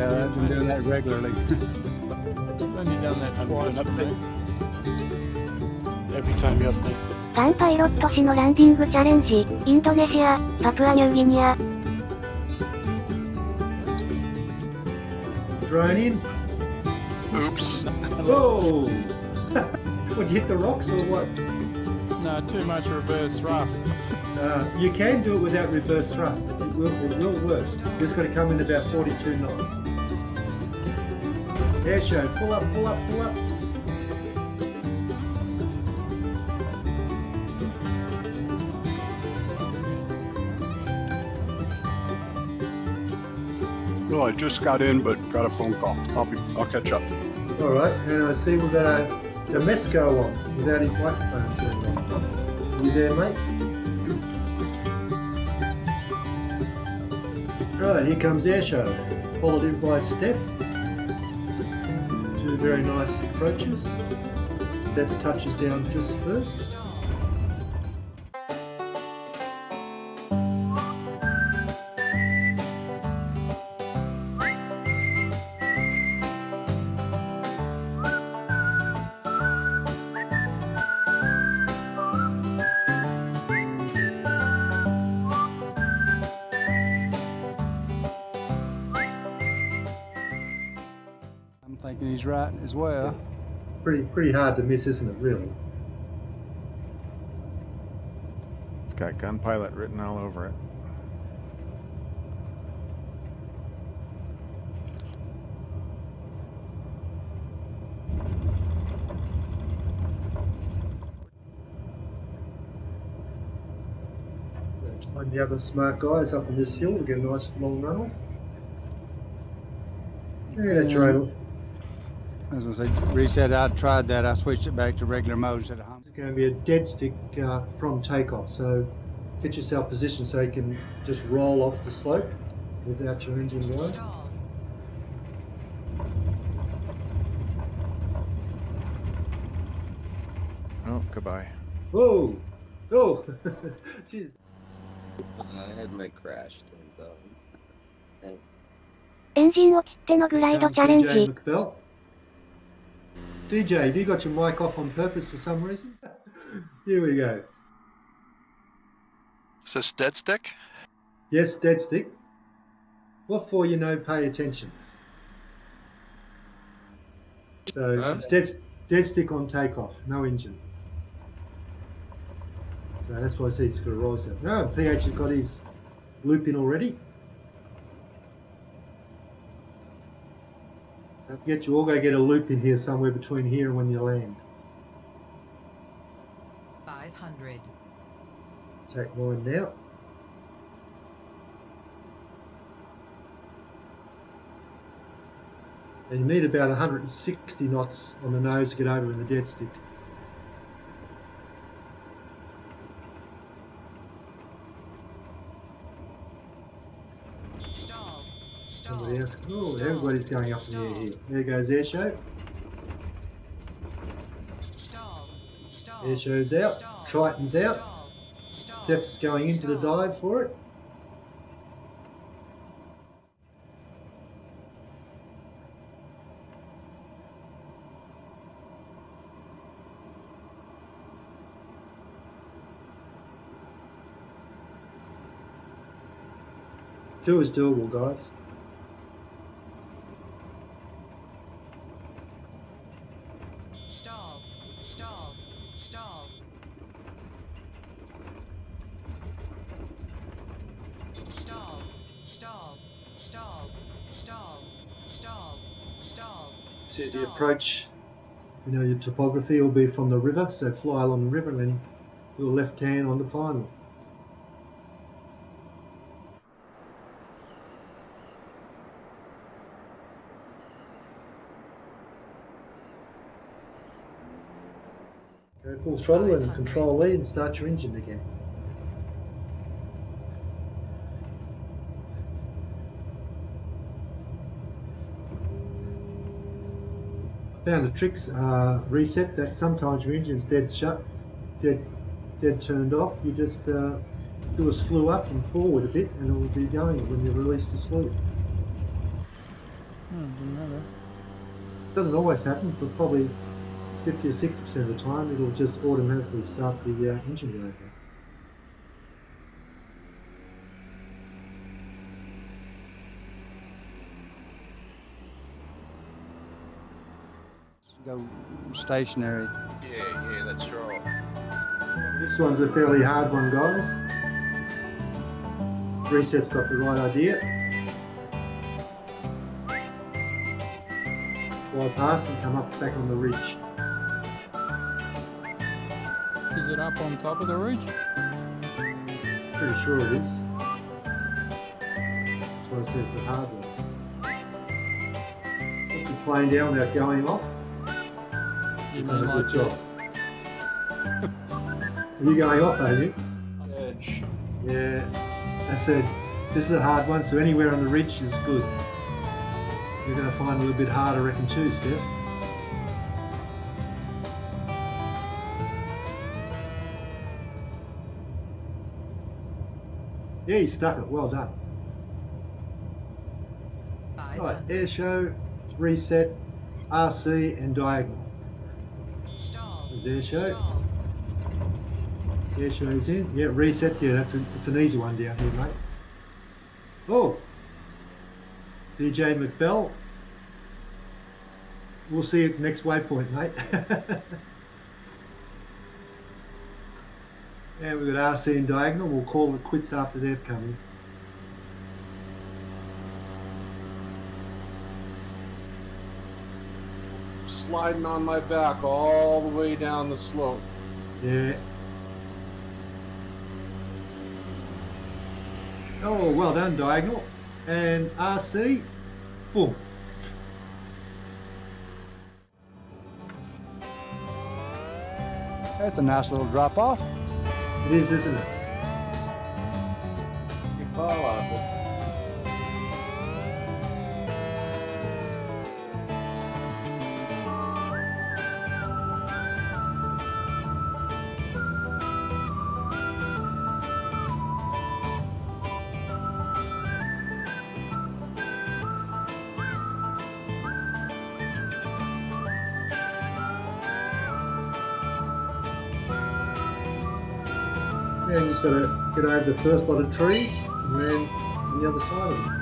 Yeah, I've been doing that regularly. I've only done that twice. update. Every time you update. ガンパイロット氏のランディングチャレンジ、インドネシア、パプアニューギニア。Drone in. Oops. Whoa! what, you hit the rocks or what? No, too much reverse thrust. Uh, you can do it without reverse thrust. It will, it will work. Just got to come in about 42 knots. Airsho. Pull up, pull up, pull up. Well, I just got in, but got a phone call. I'll be. I'll catch up. All right. And I see we've got a Domesco on without his microphone there, mate? Right, here comes Airsho. Followed in by Steph. Two very nice approaches. Steph touches down just first. Thinking he's right as well. Pretty pretty hard to miss, isn't it? Really. It's got Gunpilot written all over it. Find the other smart guys up on this hill to get a nice long run off. Yeah, that's right As I say, reset, I tried that. I switched it back to regular mode instead of hum. It's going to be a dead stick uh, from takeoff, so get yourself positioned so you can just roll off the slope without your engine going. Oh, goodbye. Whoa! Oh! Jeez. I had my crash turned on. エンジンを切ってのグライド Comes チャレン DJ ジ。 McBell. DJ, have you got your mic off on purpose for some reason? Here we go. Is this dead stick? Yes, dead stick. What for you know, pay attention. So Huh? it's dead, dead stick on takeoff, no engine. So that's why I see it's got a rise up. No, PH has got his loop in already. Don't forget you all go get a loop in here somewhere between here and when you land. 500. Take mine now. And you need about 160 knots on the nose to get over in the dead stick. Stall. Else. Oh, everybody's going up in the air here. There goes Airsho. Air show's out. Triton's out. Steph's going into the dive for it. Two is doable, guys. So the approach, you know, your topography will be from the river, so fly along the river and then a left hand on the final. Go full throttle and control lead and start your engine again. Found the tricks uh, reset that sometimes your engine's dead shut, dead, dead turned off. You just uh, do a slew up and forward a bit, and it will be going when you release the slew. Didn't know that. doesn't always happen, but probably 50 or 60 percent of the time, it'll just automatically start the uh, engine going. Go stationary. Yeah, yeah, that's right. This one's a fairly hard one, guys. Reset's got the right idea. Fly past and come up back on the ridge. Is it up on top of the ridge? Pretty sure it is. That's why I said it's a hard one. Put the plane down without going off. You Done mean a like good job. this? Are you going off, are you? Edge. Yeah, I said this is a hard one, so anywhere on the ridge is good. You're going to find a little bit harder, I reckon, too, Steph. Yeah, you stuck it. Well done. Right, Airsho, reset, RC, and diagonal. Stall. There's Airsho. Air show's in. Yeah, reset. Yeah, that's a, it's an easy one down here, mate. Oh, DJ McBell. We'll see you at the next waypoint, mate. and we've got RC and diagonal. We'll call it quits after they've come in. Sliding on my back all the way down the slope. Yeah. Oh, well done, diagonal. And RC, boom. That's a nice little drop off. It is, isn't it? Yeah, you just got to get over the first lot of trees and then on the other side of them.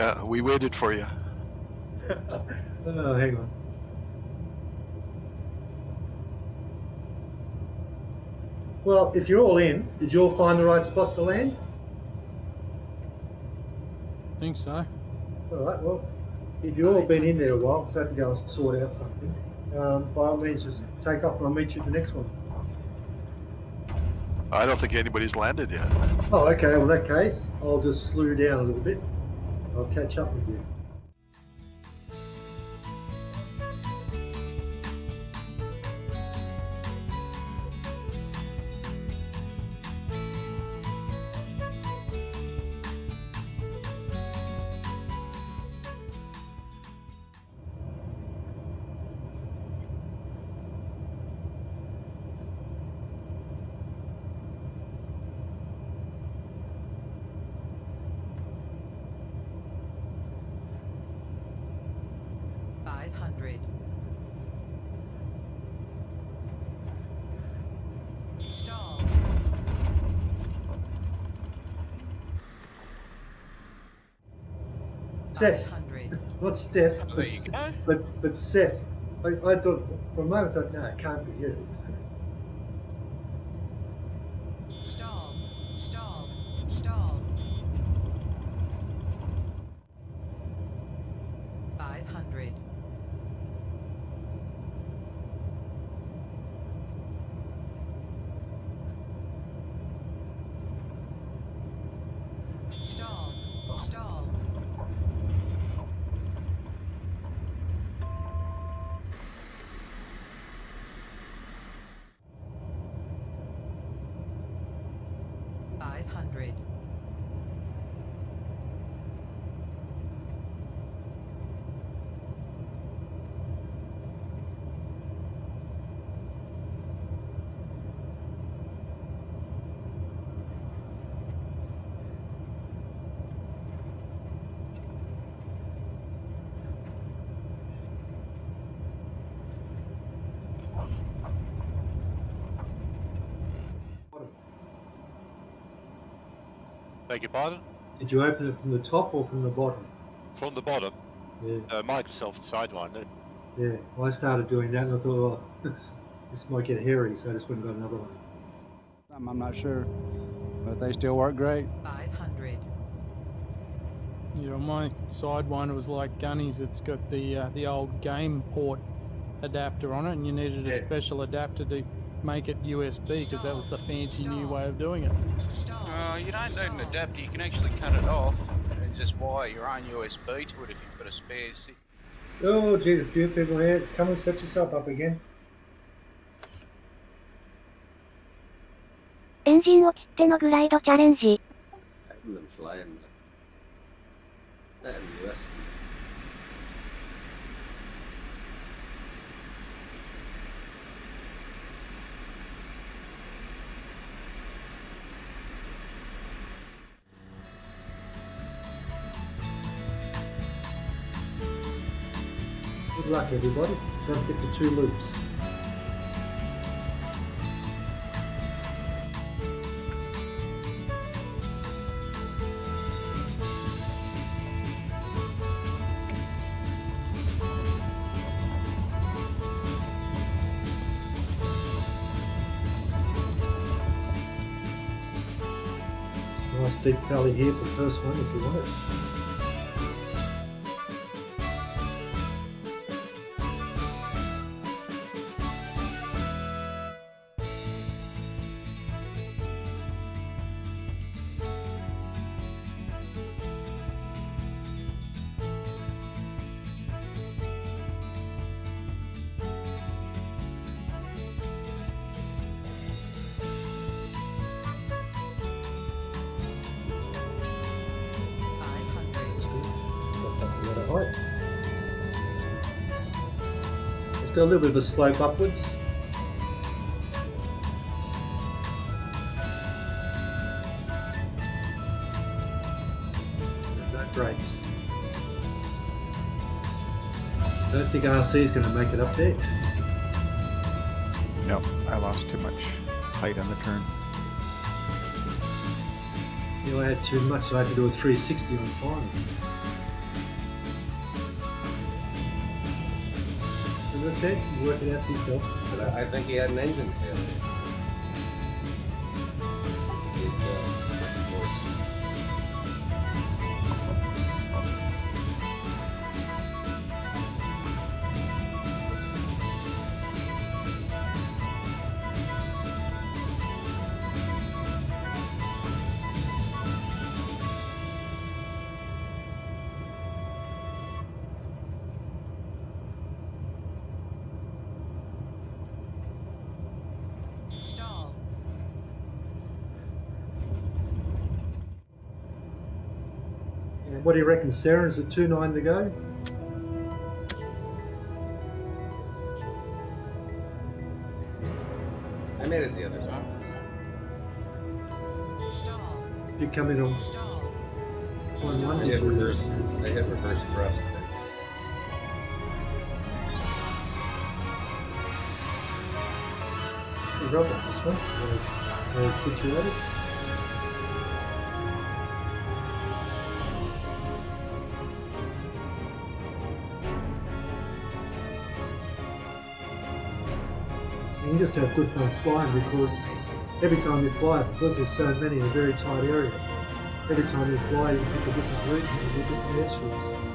Yeah, we waited for you. Oh, hang on. Well, if you're all in, did you all find the right spot to land? I think so. All right, well, if you've all been in there a while, so I have to go and sort out something, um, by all means just take off and I'll meet you at the next one. I don't think anybody's landed yet. Oh, okay, well, in that case, I'll just slew down a little bit. I'll catch up with you. Five hundred. Stall. Seth, not Steph, Oh, but, there but, but Seth. I, I thought, for a moment, I thought, no, it can't be you. Stall. Stall. Stall. Five hundred. Beg your pardon? Did you open it from the top or from the bottom? From the bottom, Yeah, uh, Microsoft Sidewinder. yeah. Well, I started doing that and I thought, oh, this might get hairy, so I just went and got another one. I'm, I'm not sure, but they still work great. 500. Yeah, my Sidewinder was like Gunny's. It's got the uh, the old game port adapter on it, and you needed a Yeah. special adapter to make it USB because that was the fancy new way of doing it. Uh, you don't need an adapter, you can actually cut it off and just wire your own USB to it if you've got a spare. si- Oh, geez, a few people here. Come and set yourself up again. エンジンを切ってのグライドチャレンジ。 Good luck, everybody. Don't get the two loops. Nice deep valley here for the first one if you want it. Height. It's got a little bit of a slope upwards. No brakes. I don't think RC is going to make it up there. Nope, I lost too much height on the turn. You know, I had too much, so I had to do a 360 on final. As I said, you work it out for yourself. I, I think he had an engine failure. What do you reckon, Sarah? Is it 2 9 to go? I made it the other time. You come in on 1 1 I hit reverse. I hit reverse thrust. The rubber, this one, was very situated. Just have good fun flying because every time you fly, because there's so many in a very tight area, every time you fly you pick a different route and you get different airstrips.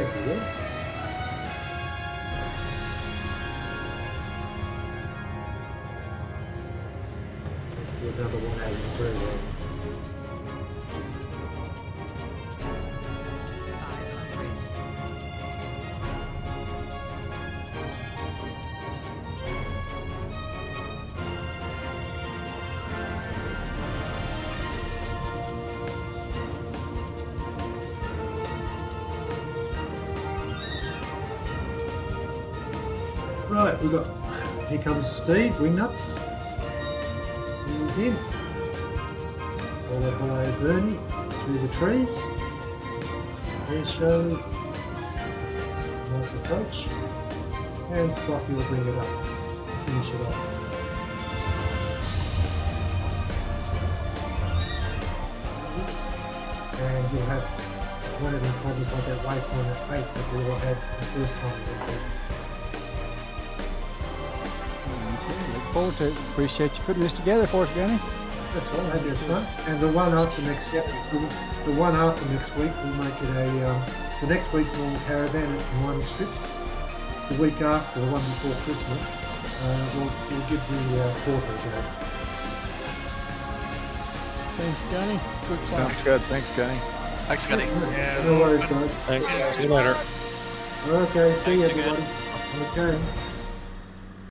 Do another one Right, we've got. Here comes Steve, Wingnuts. He's in. Followed by Bernie through the trees. Airsho. Nice approach. And Fluffy will bring it up. Finish it off. And you'll have one of them problems like that waypoint at 8 that we all had the first time forward to it. Appreciate you putting this together for us, Gunny. That's all, I guess, fun. And the one after next, the, the one after next week, we'll make it a, um, the next week's normal caravan and one trips. The week after, the one before Christmas, uh, we'll, we'll give the uh, quarter a go. Thanks, Gunny. Good fun. Sounds good. Thanks, Gunny. Thanks, Gunny. No worries, guys. Thanks. See you later. Okay, see you Thanks again. everybody. Okay.